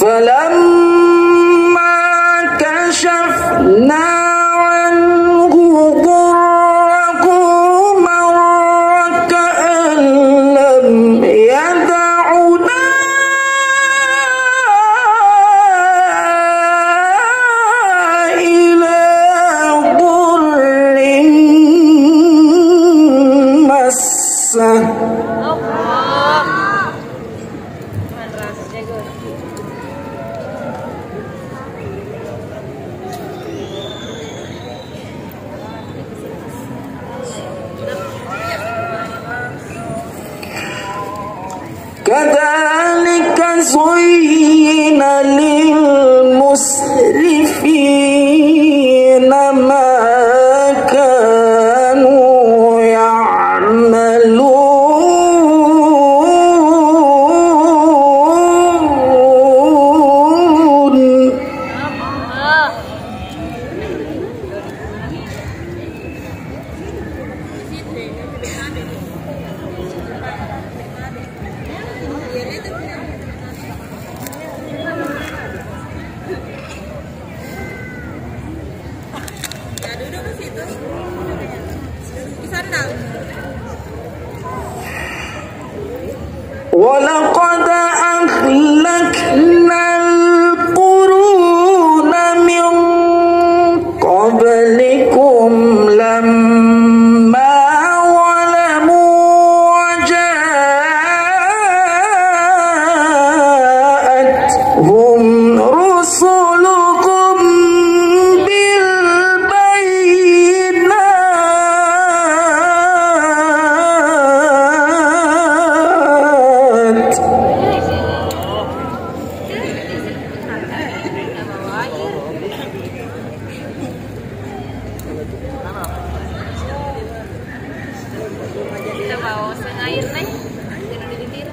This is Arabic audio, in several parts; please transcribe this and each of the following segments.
فلما كشفنا عنه ضره مر كأن لم يدعنا. إلى ضر مسه. كذلك زين للمسلمين ولقد air nih. Jangan ditiru.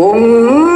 Boom.